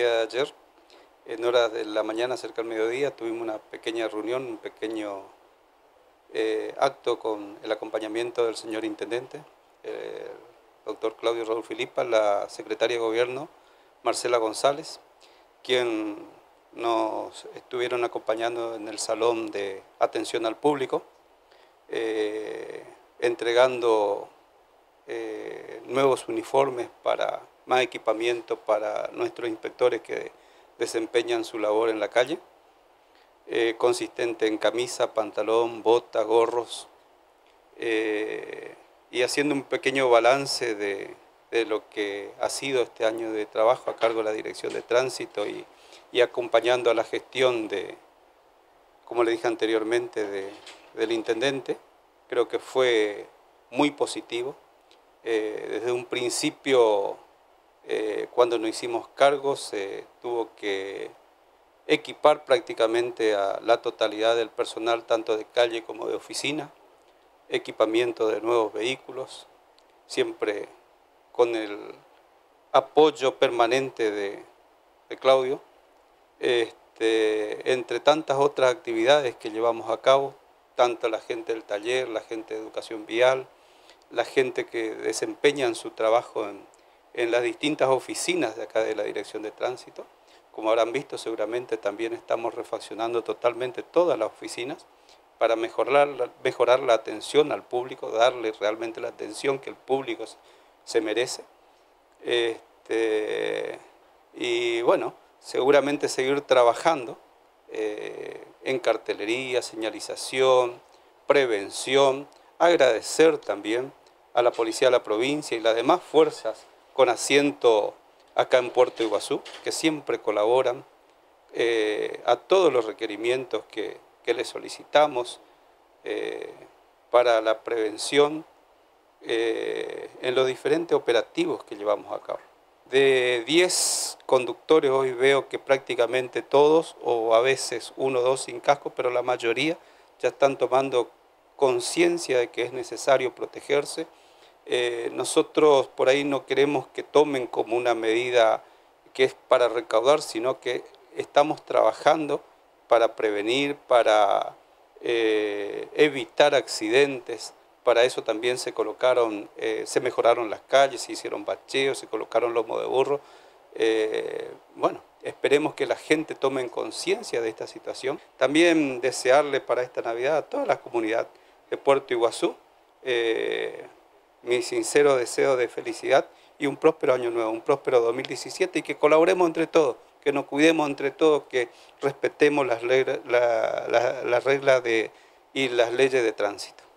ayer, en horas de la mañana, cerca del mediodía, tuvimos una pequeña reunión, un pequeño eh, acto con el acompañamiento del señor Intendente, el doctor Claudio Raúl Filipa, la secretaria de Gobierno, Marcela González, quien nos estuvieron acompañando en el salón de atención al público, eh, entregando eh, nuevos uniformes para más equipamiento para nuestros inspectores que desempeñan su labor en la calle, eh, consistente en camisa, pantalón, bota, gorros, y haciendo un pequeño balance de, lo que ha sido este año de trabajo a cargo de la Dirección de Tránsito y, acompañando a la gestión de, como le dije anteriormente, del Intendente, creo que fue muy positivo. Eh, desde un principio, eh, cuando nos hicimos cargo, se tuvo que equipar prácticamente a la totalidad del personal, tanto de calle como de oficina, equipamiento de nuevos vehículos, siempre con el apoyo permanente de, Claudio, este, entre tantas otras actividades que llevamos a cabo, tanto la gente del taller, la gente de educación vial, la gente que desempeñan su trabajo en, en las distintas oficinas de acá de la Dirección de Tránsito. Como habrán visto, seguramente también estamos refaccionando totalmente todas las oficinas para mejorar, mejorar la atención al público, darle realmente la atención que el público se merece. Este, y bueno, seguramente seguir trabajando eh, en cartelería, señalización, prevención, agradecer también a la Policía de la provincia y las demás fuerzas con asiento acá en Puerto Iguazú, que siempre colaboran eh, a todos los requerimientos que, que le solicitamos eh, para la prevención eh, en los diferentes operativos que llevamos a cabo. De 10 conductores hoy veo que prácticamente todos, o a veces uno o dos sin casco, pero la mayoría ya están tomando conciencia de que es necesario protegerse. Eh, nosotros por ahí no queremos que tomen como una medida que es para recaudar, sino que estamos trabajando para prevenir, para eh, evitar accidentes. Para eso también se colocaron, eh, se mejoraron las calles, se hicieron bacheos, se colocaron lomos de burro. Bueno, esperemos que la gente tome conciencia de esta situación. También desearle para esta Navidad a toda la comunidad de Puerto Iguazú mi sincero deseo de felicidad y un próspero año nuevo, un próspero 2017 y que colaboremos entre todos que nos cuidemos entre todos, que respetemos las, reglas y las leyes de tránsito.